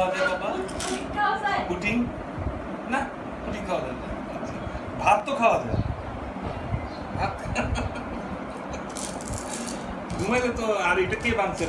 খাওয়া যায় বাবা? পুটিং? না, পুটিং খাওয়া যায় ভাত তো খাওয়া যায় ভাত? ঘুমাইলে তো, আর এটা কে বানছে?